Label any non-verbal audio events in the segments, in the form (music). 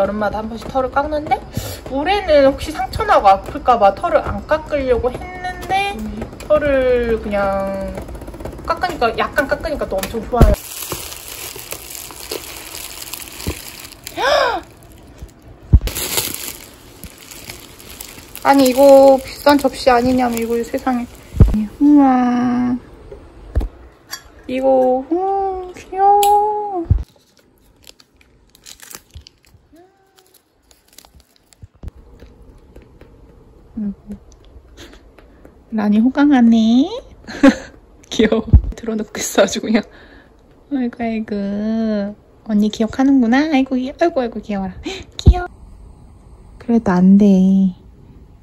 여름마다 한 번씩 털을 깎는데 올해는 혹시 상처나고 아플까봐 털을 안 깎으려고 했는데 털을 그냥 깎으니까 약간 깎으니까 또 엄청 좋아요. (gasps) 아니 이거 비싼 접시 아니냐면 이거 세상에. 우와. 이거 음, 귀여워 라니 호강하네 (laughs) 귀여워. 들어놓고 있어 아주 그냥. 아이고 아이고. 언니 기억하는구나. 아이고 아이고 아이고 귀여워라. (gasps) 귀여워. 그래도 안돼.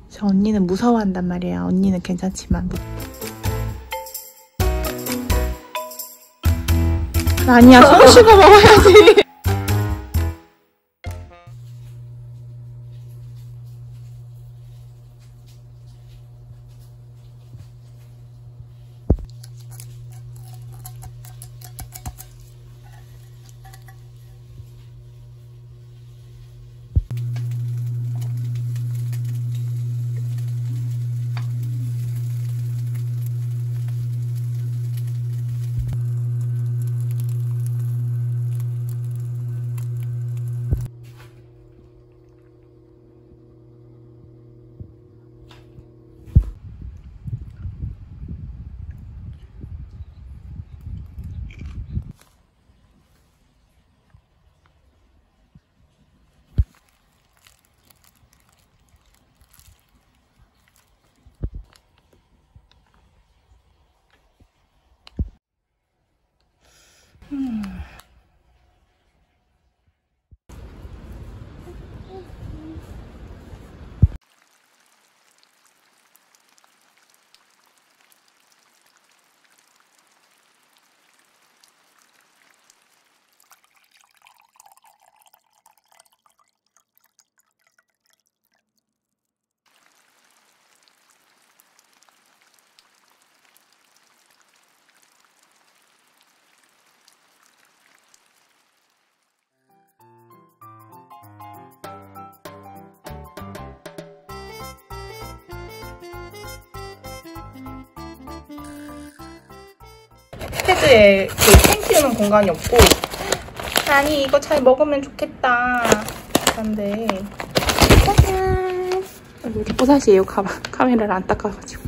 저 언니는 무서워한단 말이야. 언니는 괜찮지만. 아니야, 손 씻어 먹어야지. Hmm. 패드에 그펜 키우는 공간이 없고. 아니 이거 잘 먹으면 좋겠다. 그런데. 짜잔. 여기 뽀사시에요? 카메라를 안 닦아가지고.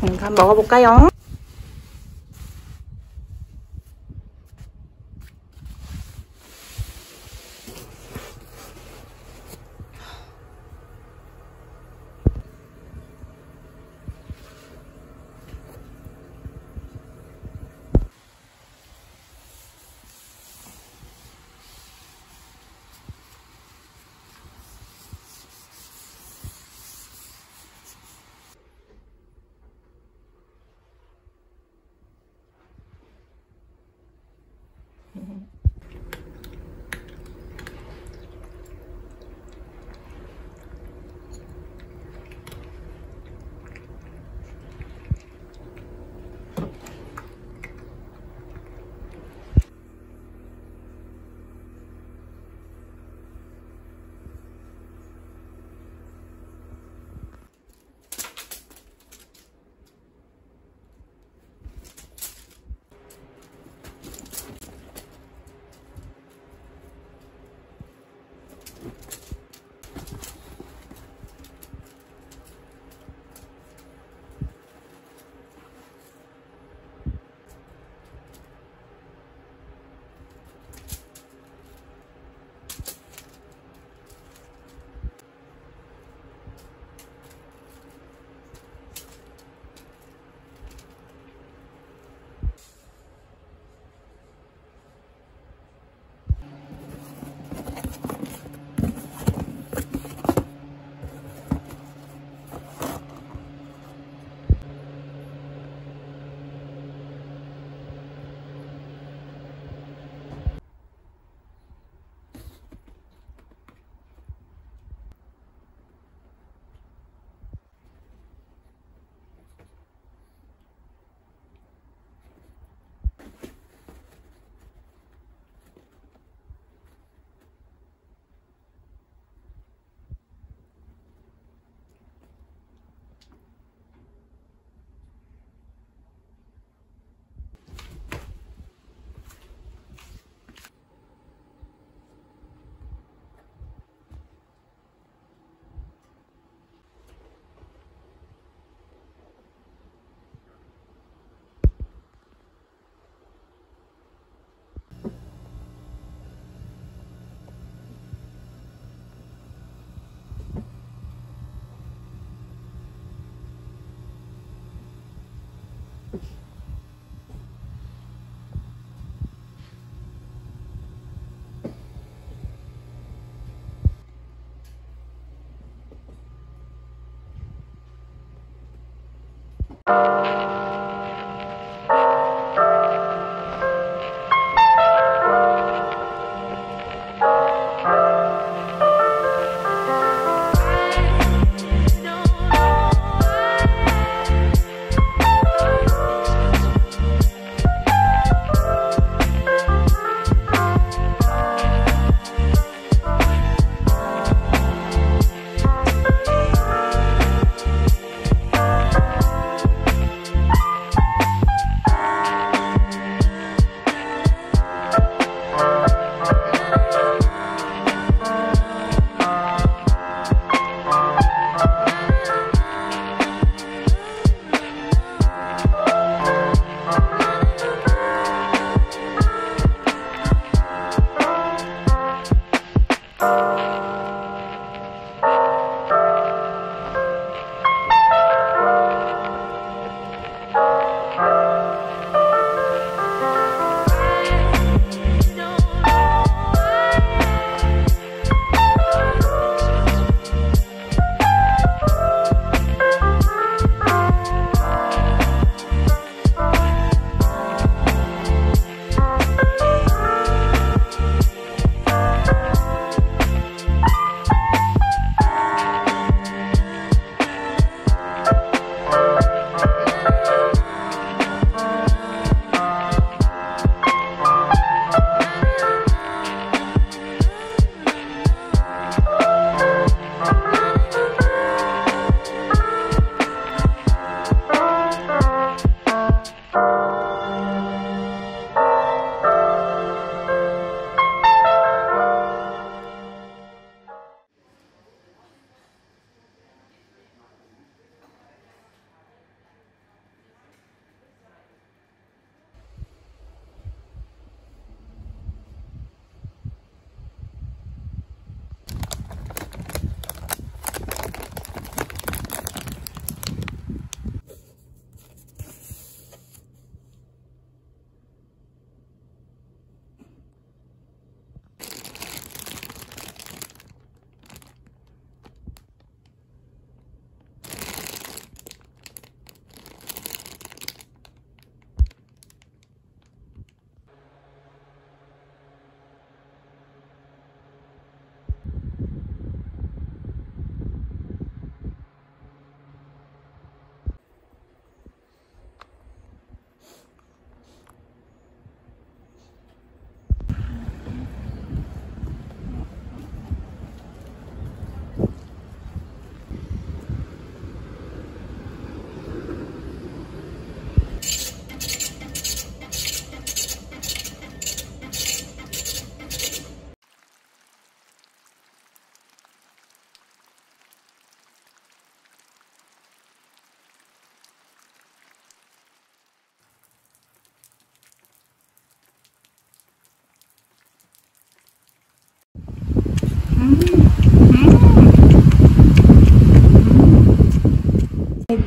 뭔가 한번 먹어볼까요?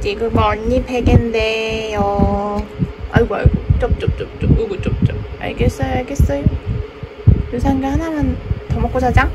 알지? 그거 언니 베개인데요. 아이고 아이고 쩝쩝쩝쩝 우구 쩝쩝 알겠어요 알겠어요. 유산균 하나만 더 먹고 자자.